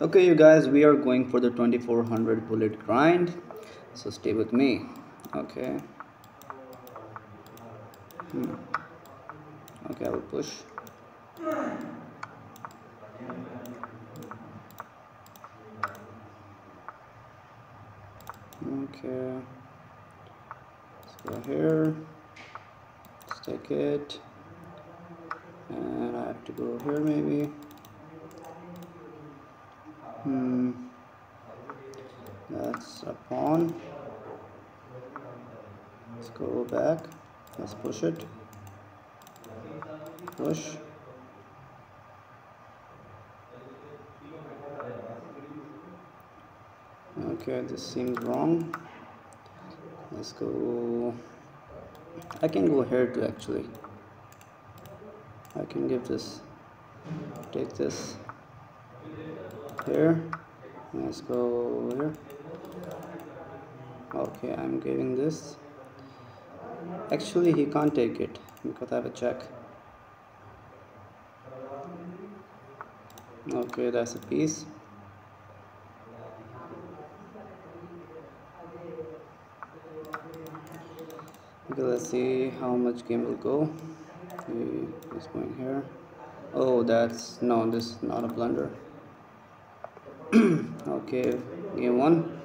okay you guys we are going for the 2400 bullet grind. So stay with me. Okay. Hmm. okay I will push. Okay. Let's go here. Let's take it. And I have to go here maybe hmm. That's a pawn let's go back. Let's push it. Push. Okay this seems wrong. Let's go. I can go here too actually. I can give this take this here let's go here okay I'm giving this. Actually he can't take it because I have a check. Okay that's a piece. Okay let's see how much game will go. It's going here. Oh that's no this is not a blunder okay game one.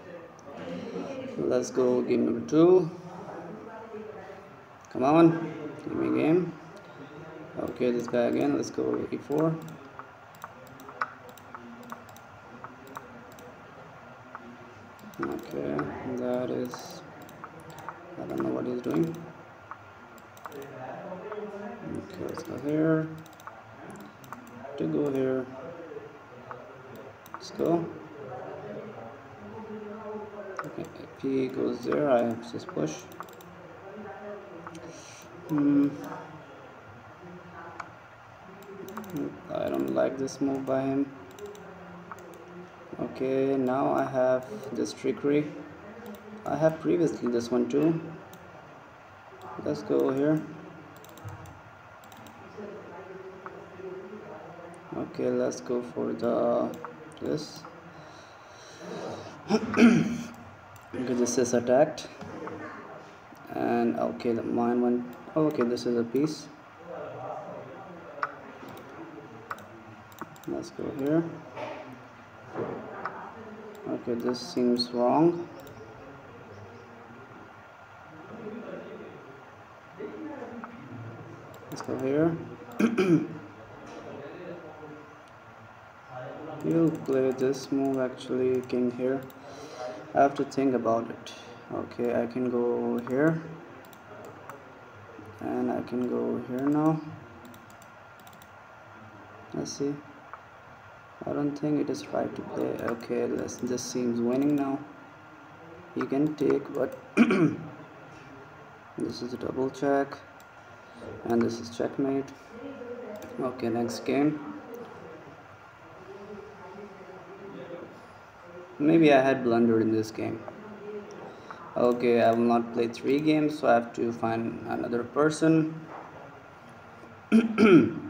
Let's go game number two. Come on give me a game. Okay this guy again let's go e4 okay that is I don't know what he's doing. Okay let's go here. To go here go. Okay he goes there I just push. Hmm. I don't like this move by him. Okay now I have this trickery. I have previously this one too. Let's go here. Okay let's go for the this. Okay this is attacked. And okay the mine one oh, okay this is a piece. Let's go here. Okay this seems wrong. Let's go here you play this move actually king here I have to think about it. Okay I can go here. And I can go here now. Let's see. I don't think it is right to play. Okay this, this seems winning now. You can take but this is a double check. And this is checkmate. Okay next game maybe I had blundered in this game. Okay I will not play three games so I have to find another person.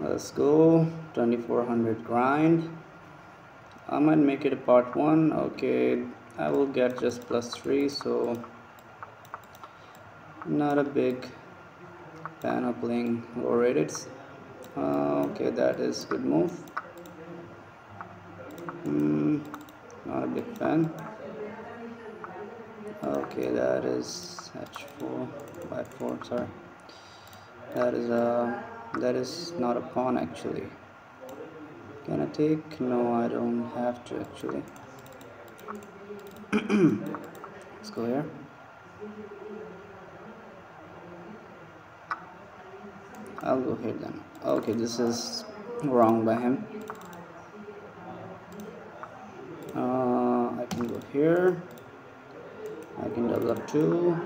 Let's go. 2400 grind. I might make it a part one. Okay I will get just plus three so not a big fan of playing low rated. Uh, okay that is good move mm, not a big fan. Okay that is h4 by 4, sorry. That is a that is not a pawn actually. Can I take? No I don't have to actually. Let's go here. I'll go here then. Okay this is wrong by him uh, I can go here. I can develop two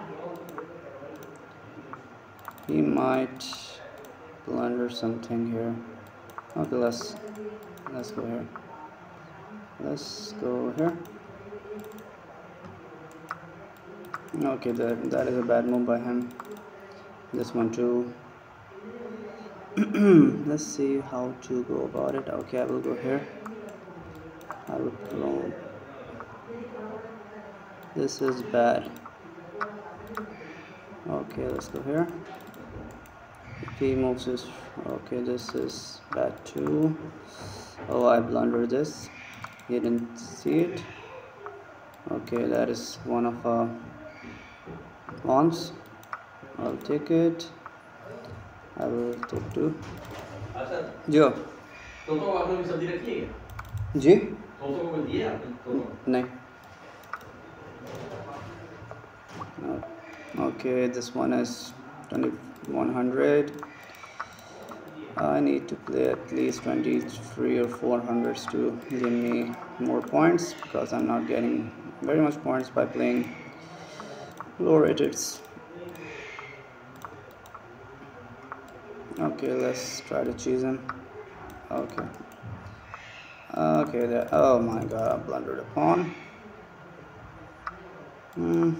he might blunder something here. Okay let's let's go here. Let's go here. Okay that that is a bad move by him. This one too. Let's see how to go about it. Okay I will go here I would clone. This is bad. Okay, let's go here. He moves. Okay, this is bad too. Oh, I blundered this. You didn't see it. Okay, that is one of our pawns. I'll take it. I will take two. Yo. जी तोतो को कोई दिया आपने तोतो नहीं okay this one is 2100 I need to play at least 23 or 400s to give me more points because I'm not getting very much points by playing low rateds okay let's try to choose him okay okay there oh my god I blundered a pawn hmm.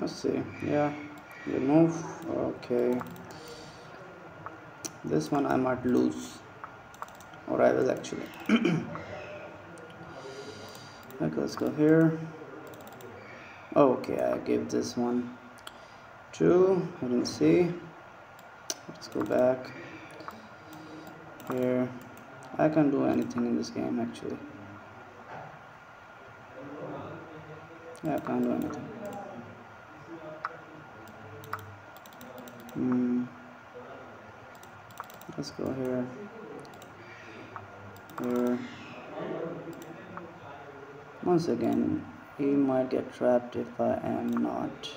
Let's see yeah good move okay. This one I might lose or I will actually. Okay let's go here. Okay I give this one two I didn't see let's go back here I can't do anything in this game actually yeah I can't do anything Hmm. Let's go here. Here. Once again, he might get trapped if I am not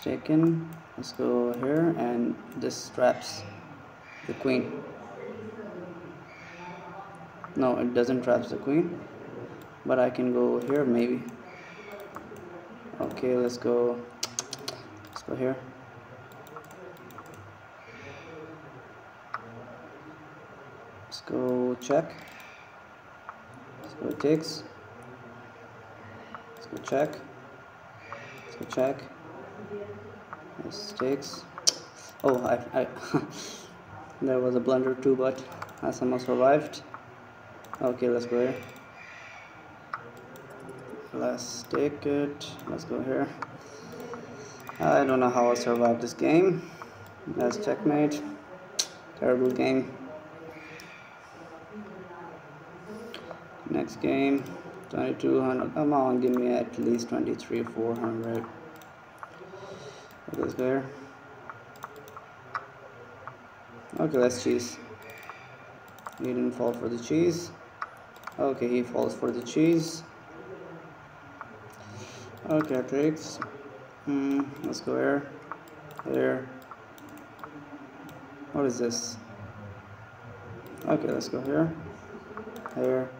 mistaken. Let's go here, and this traps the queen. No, it doesn't trap the queen, but I can go here maybe. Okay, let's go. Let's go here. Let's go check. Let's go takes. Let's go check. Let's go check. This takes. Oh, I, I there was a blunder too, but I somehow survived. Okay, let's go here. Let's take it. Let's go here. I don't know how I survived this game. That's checkmate. Terrible game. Next game, 2200. Come on, give me at least 23 400. Let's go. Okay, let's cheese. He didn't fall for the cheese. Okay, he falls for the cheese. Okay, tricks. Hmm, let's go here. Here. What is this? Okay, let's go here. Here.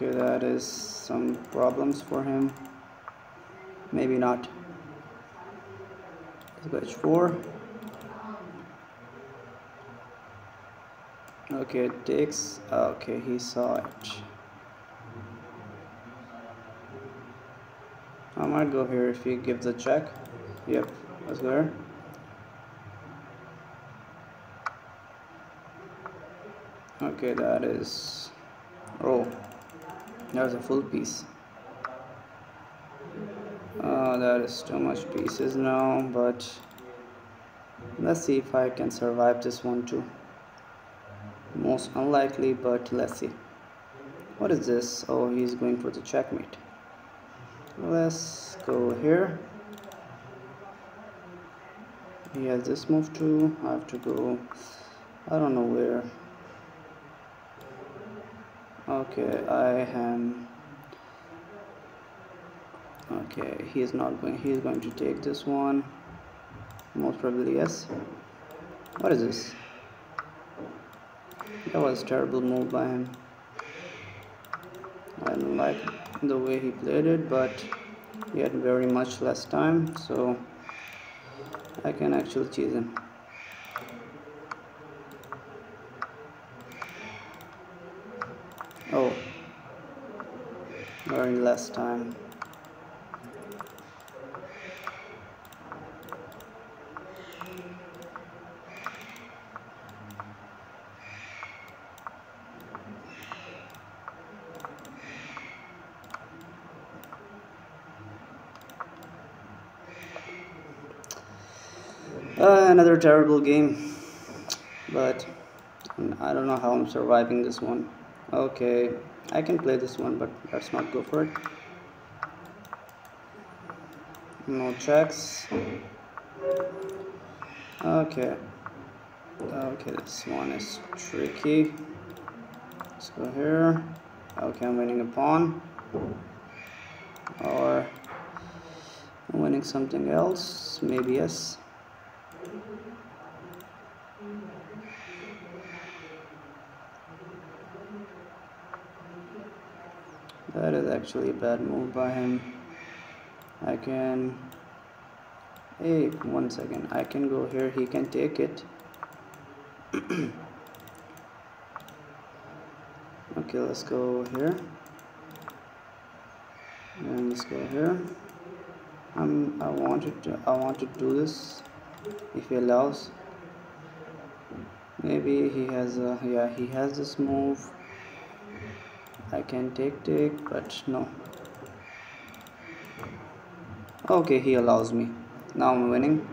Okay, that is some problems for him. Maybe not. Let's h4. Okay, it takes. Okay, he saw it. I might go here if he gives a check. Yep, let's go here. Okay, that is. Oh, there's a full piece. Oh, that is too much pieces now, but let's see if I can survive this one too. Most unlikely, but let's see. What is this? Oh, he's going for the checkmate. Let's go here. He has this move too. I have to go. I don't know where. Okay, I am. Okay, he is not going. he is going to take this one. Most probably yes. What is this? That was terrible move by him. I don't like the way he played it, but he had very much less time, so I can actually cheese him. Oh, very less time. Uh, another terrible game but I don't know how I'm surviving this one okay I can play this one but let's not go for it. No checks. Okay. Okay this one is tricky. Let's go here. Okay I'm winning a pawn. Or I'm winning something else. Maybe yes that is actually a bad move by him. I can hey one second. I can go here. He can take it. Okay let's go here. And let's go here. I'm I wanted to I want to do this if he allows. Maybe he has a yeah he has this move can take take but no. Okay he allows me. Now I'm winning.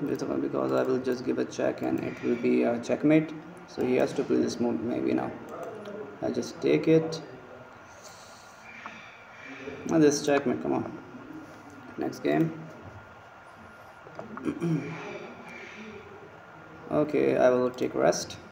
Because I will just give a check and it will be a checkmate. So he has to play this move maybe now. I just take it. And this checkmate come on. Next game okay I will take rest